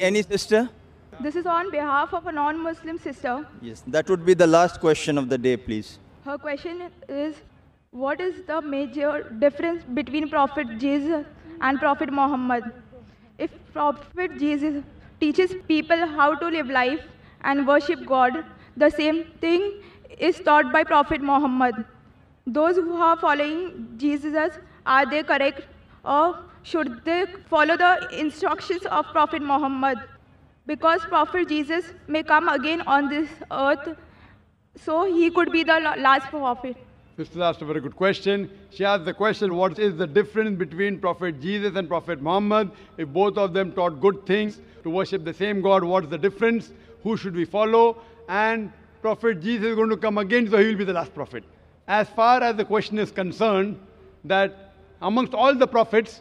Any sister? This is on behalf of a non Muslim sister. Yes, that would be the last question of the day, please. Her question is What is the major difference between Prophet Jesus and Prophet Muhammad? If Prophet Jesus teaches people how to live life and worship God, the same thing is taught by Prophet Muhammad. Those who are following Jesus, are they correct or should they follow the instructions of Prophet Muhammad? Because Prophet Jesus may come again on this earth, so he could be the last prophet. Sister asked a very good question. She asked the question, what is the difference between Prophet Jesus and Prophet Muhammad? If both of them taught good things to worship the same God, what's the difference? Who should we follow? And Prophet Jesus is going to come again, so he will be the last prophet. As far as the question is concerned, that amongst all the prophets,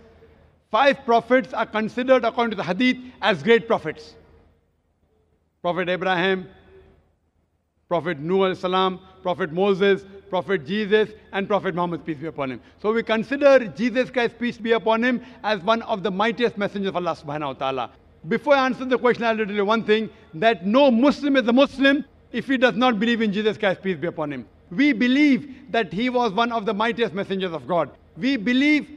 five prophets are considered, according to the hadith, as great prophets. Prophet Abraham, Prophet Nuh salam, Prophet Moses, Prophet Jesus, and Prophet Muhammad, peace be upon him. So we consider Jesus Christ, peace be upon him, as one of the mightiest messengers of Allah subhanahu wa ta'ala. Before I answer the question, I'll tell you one thing, that no Muslim is a Muslim if he does not believe in Jesus Christ, peace be upon him. We believe that he was one of the mightiest messengers of God. We believe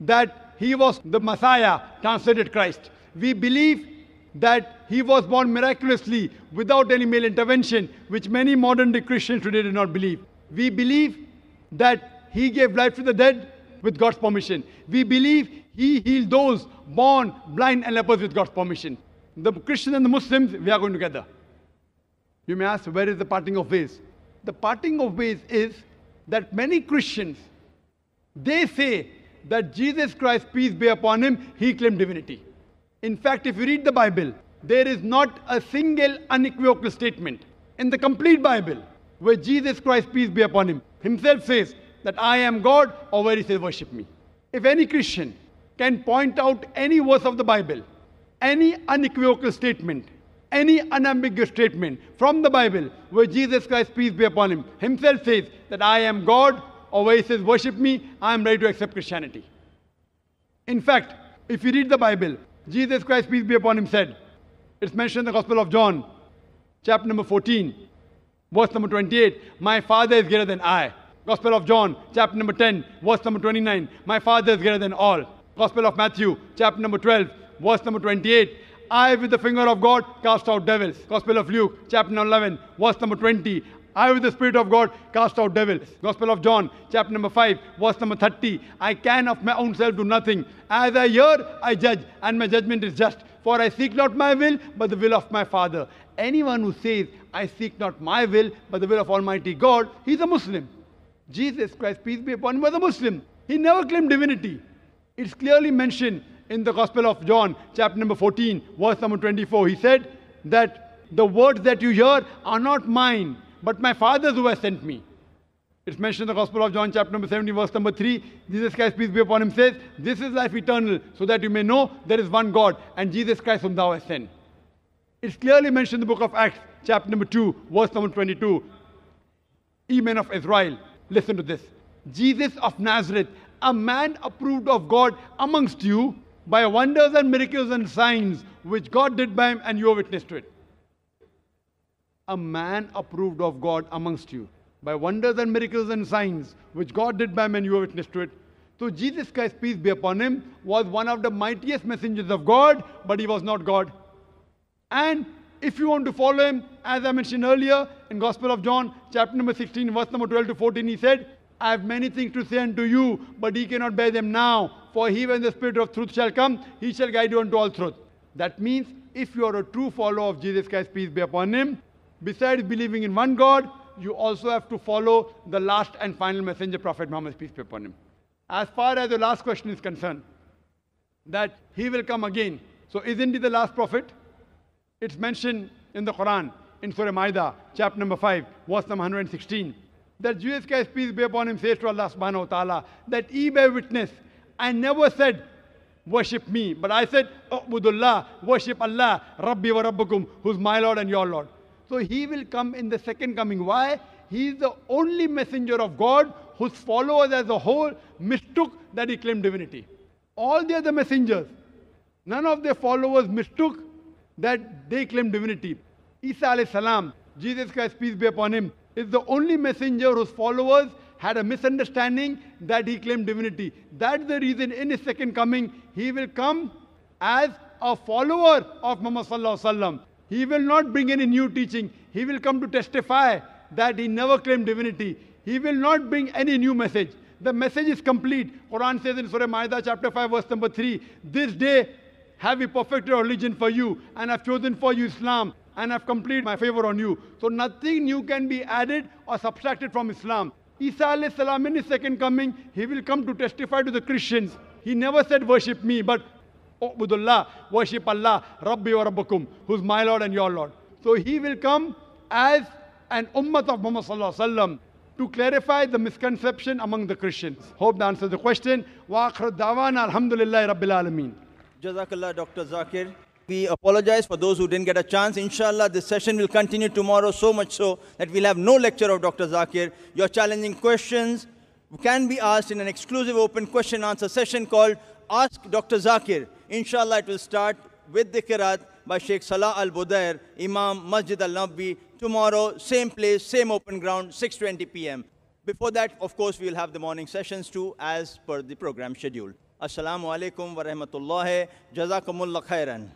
that he was the Messiah, translated Christ. We believe that he was born miraculously without any male intervention, which many modern day Christians today do not believe. We believe that he gave life to the dead with God's permission. We believe he healed those born blind and lepers with God's permission. The Christians and the Muslims, we are going together. You may ask, where is the parting of ways? The parting of ways is that many Christians, they say that Jesus Christ, peace be upon him, he claimed divinity. In fact, if you read the Bible, there is not a single unequivocal statement in the complete Bible where Jesus Christ, peace be upon him, himself says that I am God or where he says worship me. If any Christian can point out any verse of the Bible, any unequivocal statement, any unambiguous statement from the Bible where Jesus Christ, peace be upon him, himself says that I am God or where he says worship me, I am ready to accept Christianity. In fact, if you read the Bible, Jesus Christ, peace be upon him, said, it's mentioned in the Gospel of John, chapter number 14, verse number 28, My Father is greater than I. Gospel of John, chapter number 10, verse number 29, My Father is greater than all. Gospel of Matthew, chapter number 12, verse number 28, I with the finger of God cast out devils. Gospel of Luke, chapter number 11, verse number 20, I with the Spirit of God cast out devils. Gospel of John, chapter number 5, verse number 30. I can of my own self do nothing. As I hear, I judge, and my judgment is just. For I seek not my will, but the will of my Father. Anyone who says, I seek not my will, but the will of Almighty God, he's a Muslim. Jesus Christ, peace be upon him, was a Muslim. He never claimed divinity. It's clearly mentioned in the Gospel of John, chapter number 14, verse number 24. He said that the words that you hear are not mine, but my Father's who has sent me. It's mentioned in the Gospel of John, chapter number 17, verse number 3. Jesus Christ, peace be upon him, says, This is life eternal, so that you may know there is one God, and Jesus Christ whom thou hast sent. It's clearly mentioned in the book of Acts, chapter number 2, verse number 22. Ye men of Israel, listen to this. Jesus of Nazareth, a man approved of God amongst you by wonders and miracles and signs which God did by him, and you are witness to it. A man approved of God amongst you by wonders and miracles and signs which God did by men, you are witness to it. So Jesus Christ, peace be upon him, was one of the mightiest messengers of God, but he was not God. And if you want to follow him, as I mentioned earlier in Gospel of John, chapter number 16, verse number 12 to 14, he said, I have many things to say unto you, but ye cannot bear them now. For he, when the Spirit of truth shall come, he shall guide you unto all truth. That means if you are a true follower of Jesus Christ, peace be upon him, besides believing in one God, you also have to follow the last and final messenger, Prophet Muhammad, peace be upon him. As far as the last question is concerned, that he will come again. So isn't he the last prophet? It's mentioned in the Quran, in Surah Maida, chapter number 5, verse number 116, that Jesus Christ, peace be upon him, says to Allah subhanahu wa ta'ala, that ye bear witness, I never said, worship me, but I said, Ubudullah, worship Allah, Rabbi wa Rabbukum, who's my Lord and your Lord. So he will come in the second coming. Why? He is the only messenger of God whose followers as a whole mistook that he claimed divinity. All the other messengers, none of their followers mistook that they claim divinity. Isa alayhi salam, Jesus Christ, peace be upon him, is the only messenger whose followers had a misunderstanding that he claimed divinity. That's the reason in his second coming, he will come as a follower of Muhammad sallallahu alaihi wasallam. He will not bring any new teaching. He will come to testify that he never claimed divinity. He will not bring any new message. The message is complete. Quran says in Surah Ma'idah chapter 5 verse number 3, this day have we perfected religion for you and have chosen for you Islam and have completed my favor on you. So nothing new can be added or subtracted from Islam. Isa alayhi salam in his second coming, he will come to testify to the Christians. He never said worship me, but Ubudullah, worship Allah, Rabbi wa Rabbakum, who's my Lord and your Lord. So he will come as an ummah of Muhammad sallallahu to clarify the misconception among the Christians. Hope that answers the question. Wa dawana alhamdulillah rabbil alameen. Jazakallah, Dr. Zakir. We apologize for those who didn't get a chance. Inshallah, this session will continue tomorrow, so much so that we'll have no lecture of Dr. Zakir. Your challenging questions can be asked in an exclusive open question answer session called Ask Dr. Zakir. Inshallah, it will start with the Kirat by Sheikh Salah Al Budair, Imam Masjid Al Nabwi. Tomorrow, same place, same open ground, 6:20 p.m. Before that, of course, we will have the morning sessions too, as per the program schedule. Assalamu alaikum wa rahmatullahi. Jazakumullah khairan.